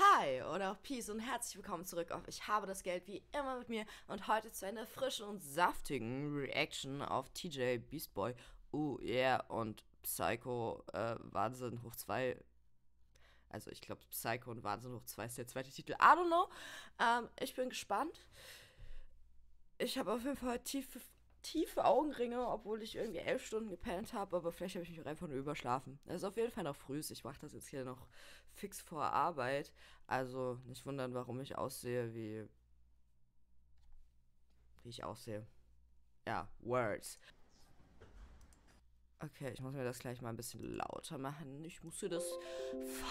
Hi oder auch Peace und herzlich willkommen zurück auf Ich habe das Geld wie immer mit mir und heute zu einer frischen und saftigen Reaction auf TJ Beast Boy, Oh yeah und Psycho äh, Wahnsinn hoch 2. Also ich glaube Psycho und Wahnsinn hoch 2 ist der zweite Titel. I don't know. Ähm, ich bin gespannt. Ich habe auf jeden Fall tiefe tiefe Augenringe, obwohl ich irgendwie elf Stunden gepennt habe, aber vielleicht habe ich mich auch einfach nur überschlafen. Es ist auf jeden Fall noch früh. Ich mache das jetzt hier noch fix vor Arbeit. Also nicht wundern, warum ich aussehe, wie. wie ich aussehe. Ja, Words. Okay, ich muss mir das gleich mal ein bisschen lauter machen. Ich muss hier das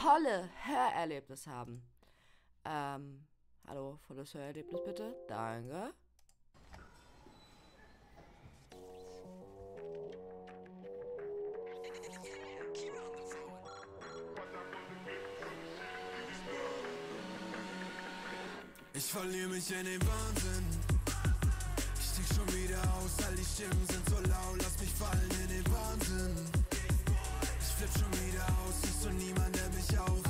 volle Hörerlebnis haben. Ähm, hallo, volles Hörerlebnis bitte. Danke. Ich verliere mich in den Wahnsinn. Ich tick schon wieder aus, all die Stimmen sind so laut, lass mich fallen in den Wahnsinn. Ich flipp schon wieder aus, siehst du niemand, der mich auf.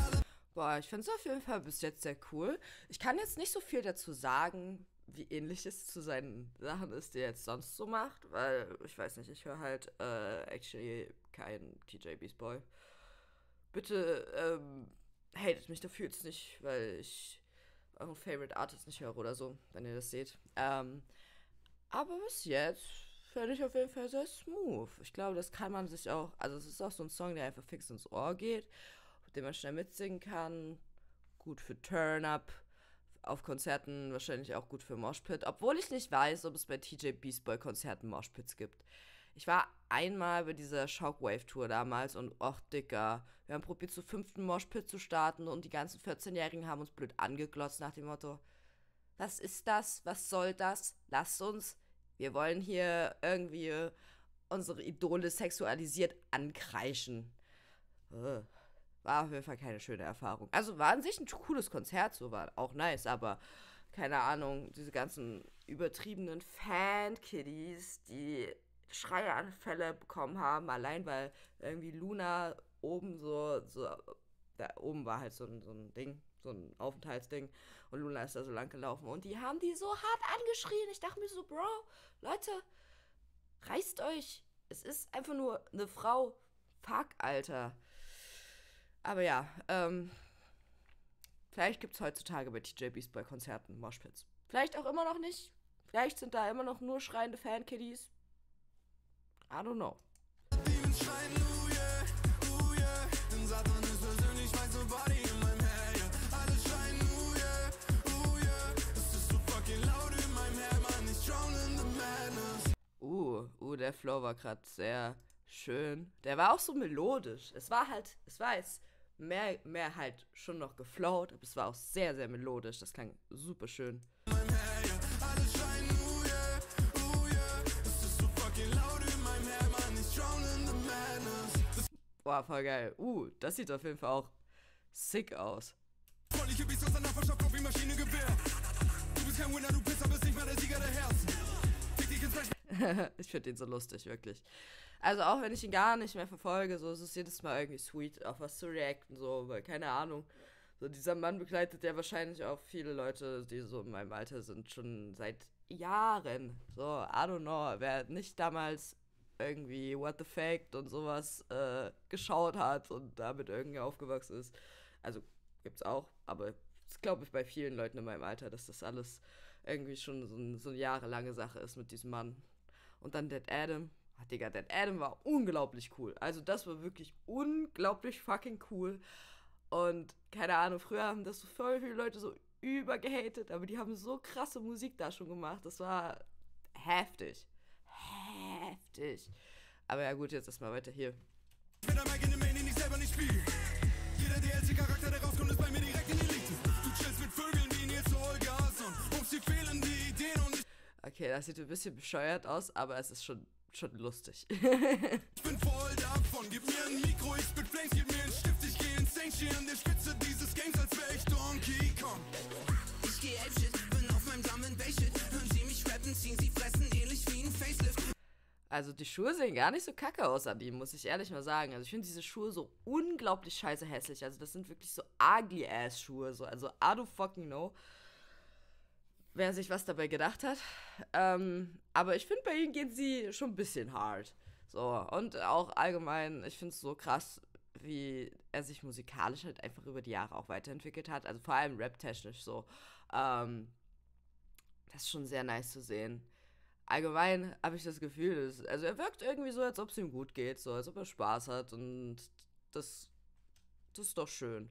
Boah, ich finde es auf jeden Fall bis jetzt sehr cool. Ich kann jetzt nicht so viel dazu sagen, wie ähnlich es zu seinen Sachen ist, die er jetzt sonst so macht, weil ich weiß nicht, ich höre halt äh, actually kein TJ Beast Boy. Bitte ähm, hatet mich dafür jetzt nicht, weil ich euren Favorite Artist nicht höre oder so, wenn ihr das seht. Ähm, aber bis jetzt finde ich auf jeden Fall sehr smooth. Ich glaube, das kann man sich auch, also es ist auch so ein Song, der einfach fix ins Ohr geht, den man schnell mitsingen kann. Gut für Turn-Up. Auf Konzerten wahrscheinlich auch gut für Moshpit, obwohl ich nicht weiß, ob es bei TJ Beast Boy Konzerten Moshpits gibt. Ich war einmal bei dieser Shockwave-Tour damals und och, Dicker, wir haben probiert, zu fünften Moshpit zu starten und die ganzen 14-Jährigen haben uns blöd angeglotzt nach dem Motto: Was ist das? Was soll das? Lasst uns. Wir wollen hier irgendwie unsere Idole sexualisiert ankreischen. War auf jeden Fall keine schöne Erfahrung. Also war an sich ein cooles Konzert, so war auch nice, aber keine Ahnung, diese ganzen übertriebenen Fan-Kiddies, die Schreianfälle bekommen haben, allein weil irgendwie Luna oben so, so da oben war halt so ein, so ein Ding, so ein Aufenthaltsding und Luna ist da so lang gelaufen und die haben die so hart angeschrien. Ich dachte mir so, Bro, Leute, reißt euch. Es ist einfach nur eine Frau. Fuck, Alter. Aber ja, ähm, vielleicht gibt es heutzutage bei TJ Beast bei Konzerten Moshpits. Vielleicht auch immer noch nicht. Vielleicht sind da immer noch nur schreiende Fankiddies. I don't know. Uh, uh, der Flow war gerade sehr schön. Der war auch so melodisch. Es war halt, es war jetzt mehr, mehr halt schon noch geflowt, aber es war auch sehr, sehr melodisch. Das klang super schön. Boah, voll geil. Uh, das sieht auf jeden Fall auch sick aus. ich finde den so lustig, wirklich. Also auch wenn ich ihn gar nicht mehr verfolge, so ist es jedes Mal irgendwie sweet, auf was zu reacten, so, weil keine Ahnung. So, dieser Mann begleitet ja wahrscheinlich auch viele Leute, die so in meinem Alter sind, schon seit Jahren. So, I don't know, wer nicht damals irgendwie What the Fact und sowas äh, geschaut hat und damit irgendwie aufgewachsen ist. Also gibt's auch, aber das glaube ich bei vielen Leuten in meinem Alter, dass das alles irgendwie schon so, ein, so eine jahrelange Sache ist mit diesem Mann. Und dann Dead Adam. Ach, Digga, Dead Adam war unglaublich cool. Also das war wirklich unglaublich fucking cool. Und keine Ahnung, früher haben das so voll viele Leute so übergehatet, aber die haben so krasse Musik da schon gemacht. Das war heftig heftig. Aber ja gut, jetzt erstmal weiter hier. Bin. Jeder DLC-Charakter, der rauskommt, ist bei mir direkt in Elite. Du chillst mit Vögeln wie Nils Holgersson. Uns die fehlen die Ideen und ich... Okay, das sieht ein bisschen bescheuert aus, aber es ist schon, schon lustig. ich bin voll davon, gib mir ein Mikro, ich spit Flames, gib mir einen Stift, ich geh insane, steh an der Spitze dieses Games, als wär ich Donkey Kong. Ich geh Apeshit, bin auf meinem Drum and Bass Shit. Hören sie mich rappen, ziehen sie fressen, ähnlich wie ein Facelift. Also die Schuhe sehen gar nicht so kacke aus an ihm, muss ich ehrlich mal sagen. Also ich finde diese Schuhe so unglaublich scheiße hässlich. Also das sind wirklich so ugly ass Schuhe. So. Also I do fucking know. Wer sich was dabei gedacht hat. Ähm, aber ich finde, bei ihnen gehen sie schon ein bisschen hart. So, und auch allgemein, ich finde es so krass, wie er sich musikalisch halt einfach über die Jahre auch weiterentwickelt hat. Also vor allem rap-technisch so. Ähm, das ist schon sehr nice zu sehen allgemein habe ich das Gefühl, dass, also er wirkt irgendwie so, als ob es ihm gut geht, so als ob er Spaß hat und das, das ist doch schön.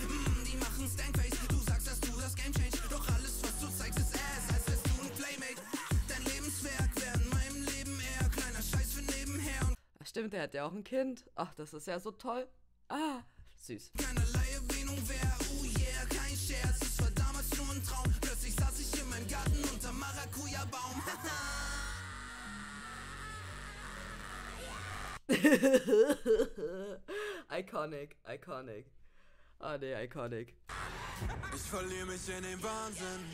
Die machen Stankface, du sagst, dass du das Game change, doch alles, was du zeigst, ist ass, als wärst du ein Playmate. Dein Lebenswerk wäre in meinem Leben eher kleiner Scheiß für nebenher. Ach stimmt, er hat ja auch ein Kind. Ach, das ist ja so toll. Ah, süß. Keinerlei iconic, iconic. Ah, nee, iconic. Ich verliere mich in den Wahnsinn.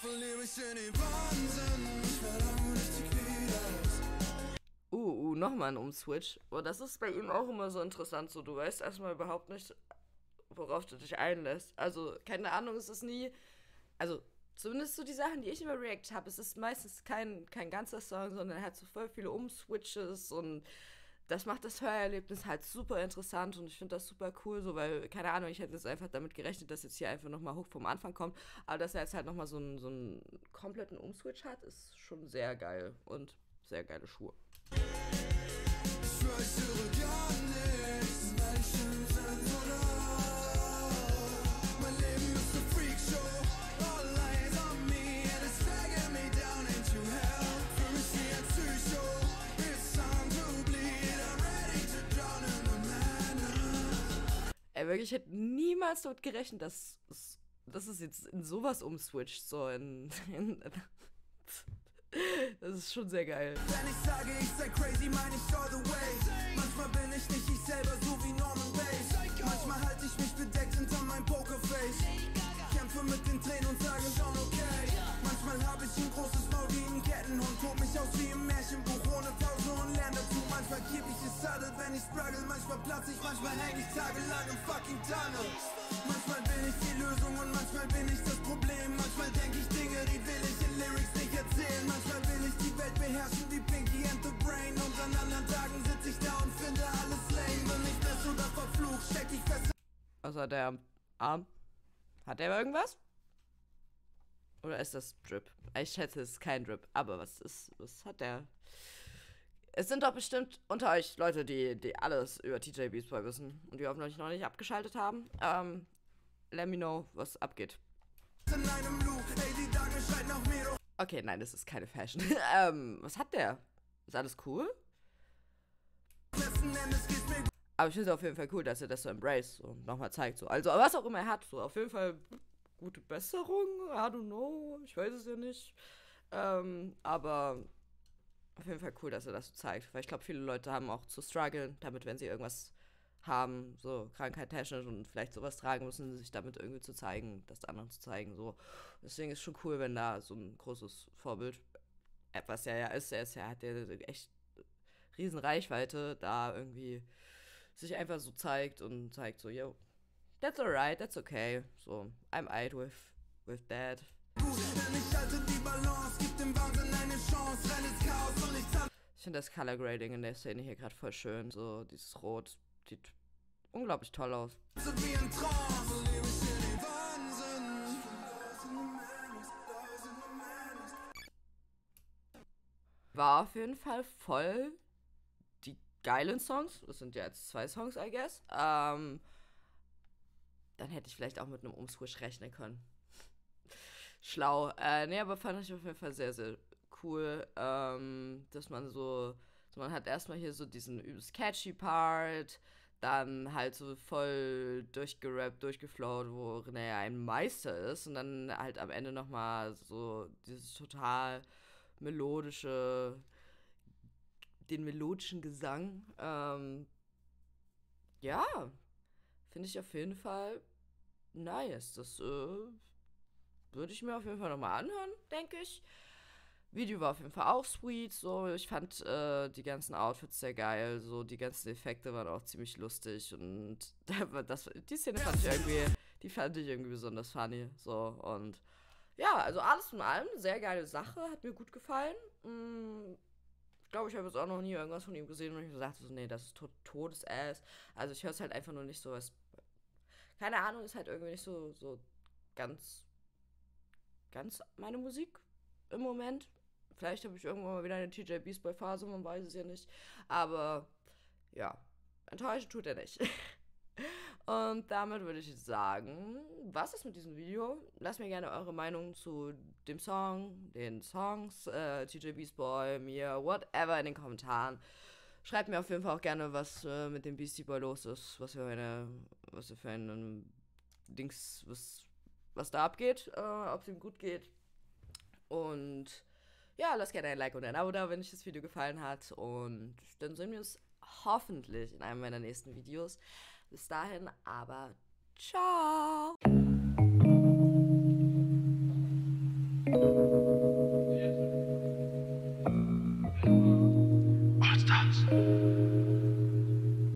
Verliere mich in den Wahnsinn. Ich verlange Uh, uh, nochmal ein Umswitch. Oh, das ist bei ihm auch immer so interessant. So, du weißt erstmal überhaupt nicht, worauf du dich einlässt. Also, keine Ahnung, es ist nie. Also, zumindest so die Sachen, die ich immer react habe, es ist meistens kein, kein ganzer Song, sondern er hat so voll viele Umswitches und das macht das Hörerlebnis halt super interessant und ich finde das super cool, so weil, keine Ahnung, ich hätte jetzt einfach damit gerechnet, dass jetzt hier einfach nochmal hoch vom Anfang kommt, aber dass er jetzt halt nochmal so einen, so einen kompletten Umswitch hat, ist schon sehr geil und sehr geile Schuhe. Wirklich, ich hätte niemals dort gerechnet, dass, dass es jetzt in sowas umswitcht. So in, in Das ist schon sehr geil. Wenn ich sage, ich sei crazy, meine ich all the way. Manchmal bin ich nicht ich selber, so wie Norman Bates. Manchmal halte ich mich bedeckt hinter meinem Pokerface. Kämpfe mit den Tränen und sage schon okay. Manchmal habe ich ein großes Maul wie ein Kettenhund. Guck mich aus wie im Märchenbuch ohne Pause und lerne dazu. Manchmal gebe ich es Saddle, wenn ich struggle. Manchmal platze ich, manchmal hänge ich tagelang im fucking Tunnel. Manchmal bin ich die Lösung und manchmal bin ich das Problem. Manchmal denke ich Dinge, die will ich in Lyrics nicht erzählen. Manchmal will ich die Welt beherrschen wie Pinky and the Brain. Und an anderen Tagen sitze ich da und finde alles lame. Bin ich fest oder verflucht, steck ich fest. Was hat der Arm? Hat er irgendwas? Oder ist das Drip? Ich schätze, es ist kein Drip. Aber was ist, was hat der? Es sind doch bestimmt unter euch Leute, die, die alles über TJ Beats Boy wissen und die hoffentlich noch nicht abgeschaltet haben. Ähm, let me know, was abgeht. Okay, nein, das ist keine Fashion. ähm, was hat der? Ist alles cool? Aber ich finde es auf jeden Fall cool, dass er das so embrace und nochmal zeigt. So. Also, was auch immer er hat, so auf jeden Fall gute Besserung. I don't know. Ich weiß es ja nicht. Ähm, aber auf jeden Fall cool, dass er das so zeigt. Weil ich glaube, viele Leute haben auch zu strugglen damit, wenn sie irgendwas haben, so Krankheit technisch und vielleicht sowas tragen müssen, sich damit irgendwie zu zeigen, das anderen zu zeigen. So. Deswegen ist schon cool, wenn da so ein großes Vorbild, was er ja ist, er ist ja, hat ja echt riesen Reichweite, da irgendwie sich einfach so zeigt und zeigt so, yo, That's alright, that's okay. So, I'm alright with, with that. Ich finde das Color Grading in der Szene hier gerade voll schön. So, dieses Rot sieht unglaublich toll aus. War auf jeden Fall voll die geilen Songs. Das sind ja jetzt zwei Songs, I guess. Ähm, dann hätte ich vielleicht auch mit einem Umswitch rechnen können. Schlau. Äh, nee, aber fand ich auf jeden Fall sehr, sehr cool, ähm, dass man so, so, man hat erstmal hier so diesen übelst catchy Part, dann halt so voll durchgerappt, durchgeflowt, wo René ein Meister ist und dann halt am Ende nochmal so dieses total melodische, den melodischen Gesang. Ähm, ja, finde ich auf jeden Fall nice. Das äh, würde ich mir auf jeden Fall nochmal anhören, denke ich. Video war auf jeden Fall auch sweet. So, ich fand äh, die ganzen Outfits sehr geil. So, die ganzen Effekte waren auch ziemlich lustig. Und das, die Szene fand ich irgendwie, die fand ich irgendwie besonders funny. So, und ja, also alles in allem, sehr geile Sache, hat mir gut gefallen. Mm, ich glaube, ich habe jetzt auch noch nie irgendwas von ihm gesehen und ich gesagt, so, nee, das ist to Todesass. Also ich höre es halt einfach nur nicht so was. Keine Ahnung, ist halt irgendwie nicht so, so ganz, ganz meine Musik im Moment. Vielleicht habe ich irgendwann mal wieder eine TJ Beast Boy Phase, man weiß es ja nicht. Aber ja, enttäuschen tut er nicht. Und damit würde ich sagen, was ist mit diesem Video? Lasst mir gerne eure Meinung zu dem Song, den Songs, äh, TJ Beast Boy, mir, whatever in den Kommentaren. Schreibt mir auf jeden Fall auch gerne, was äh, mit dem Beastie Boy los ist, was für eine, was für ein Dings, was, was da abgeht, äh, ob es ihm gut geht. Und ja, lasst gerne ein Like und ein Abo da, wenn euch das Video gefallen hat. Und dann sehen wir uns hoffentlich in einem meiner nächsten Videos. Bis dahin aber ciao!